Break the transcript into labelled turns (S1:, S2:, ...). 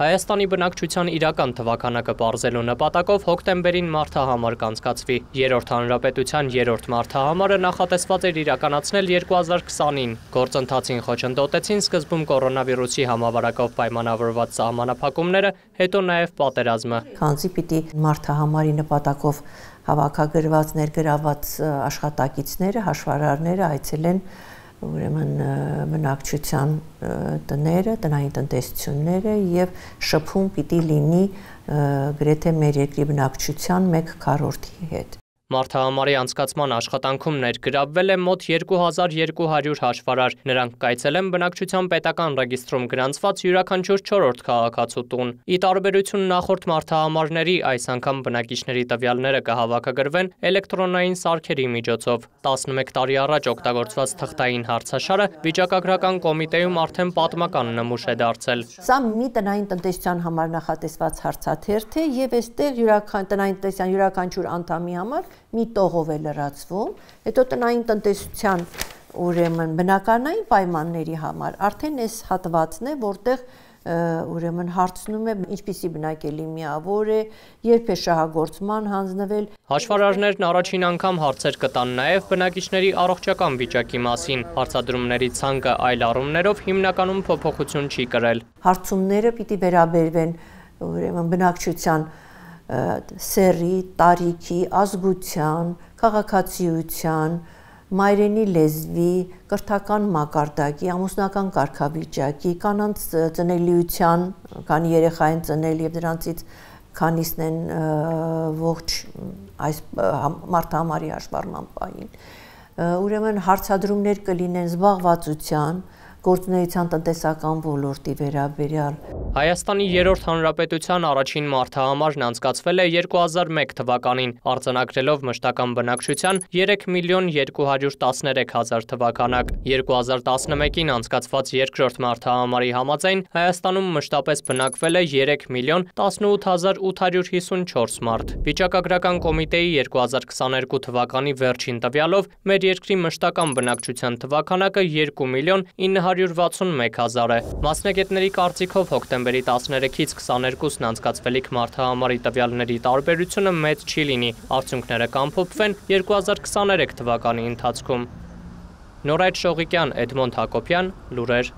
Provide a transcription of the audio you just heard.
S1: Հայաստանի բնակչության իրական թվականակը բարձելու նպատակով հոկտեմբերին մարդահամար կանցկացվի։ Երրորդ հանրապետության երրորդ մարդահամարը նախատեսված էր իրականացնել 2020-ին։ Գործընթացին խոչընդոտեցին սկզբում կորոնավիրուսի համավարակով պայմանավորված սահմանափակումները, հետո նաև պատերազմը։
S2: Քանզի պիտի մարդահամարի նպատակով հավաքագրված ներգրաված աշխատակիցները, հաշվարարները այցելեն ուրեմն բնակչության տները, տնային տնտեսությունները եւ շփում պիտի լինի գրեթե մեր երկրի բնակչության 1/4-ի հետ։
S1: Մարդահամարի անցկացման աշխատանքում ներգրավվել է մոտ 2200 հաշվարար։ Նրանք կայցելեն բնակչության պետական ռեգիստրում գրանցված յուրաքանչյուր 4-րդ քաղաքացու տուն։ Ի տարբերություն նախորդ մարդահամարների, այս անգամ բնակիչների տվյալները կհավաքագրվեն էլեկտրոնային սարքերի միջոցով։ 11 տարի առաջ օգտագործված թղթային հարցաշարը վիճակագրական կոմիտեում արդեն պատմական նմուշ է դարձել։
S2: Սա մի տնային տնտեսության համար նախատեսված հարցաթերթ է եւ այստեղ յուրաքանչյուր տնային տնտեսության յուրաքանչյուր անդամի համար մի տողով է լրացվում, հետո տնային տնտեսության ուրեմն բնականային պայմանների համար արդեն այս հատվածն է, որտեղ ուրեմն հարցնում է ինչպիսի բնակելի միավոր է, երբ է շահագործման հանձնվել։
S1: Հաշվարարներն առաջին անգամ հարցեր կտան նաև բնակիչների առողջական վիճակի մասին։ Հարցադրումների ցանկը այլ առումներով հիմնականում փոփոխություն չի կրել։
S2: Հարցումները պիտի վերաբերվեն ուրեմն բնակչության սերի, տարիքի, ազգության, քաղաքացիության, մայրենի լեզվի, կրթական մակարդակի, ամուսնական կարգավիճակի, կանանց ծնելիության, քանի երեխա են ծնել եւ դրանցից քանիսն են ողջ այս մարտահամարի հաշվառման պահին։ Ուրեմն հարցադրումներ կլինեն զբաղվածության, գործունեության տնտեսական ոլորտի վերաբերյալ։
S1: Հայաստանի երրորդ հանրապետության առաջին մարդահամարն անցկացվել է 2001 թվականին, արձանագրելով մշտական բնակչության 3 միլիոն 213 հազար թվականակ։ 2011-ին անցկացված երկրորդ մարդահամարի համաձայն Հայաստանում մշտապես բնակվել է 3 միլիոն 18854 մարդ։ Վիճակագրական կոմիտեի 2022 թվականի վերջին տվյալով մեր երկրի մշտական բնակչության թվականակը 2 միլիոն 9 961 հազար է։ Մասնագետների կարծիքով հոկտեմբերի 13-ից 22-ն անցկացվելիք մարդահամարի տվյալների տարբերությունը մեծ չի լինի, արդյունքները կամփոփվեն 2023 թվականի ընթացքում։ Նորայդ Շողիկյան, Էդմոնդ Հակոբյան, լուրեր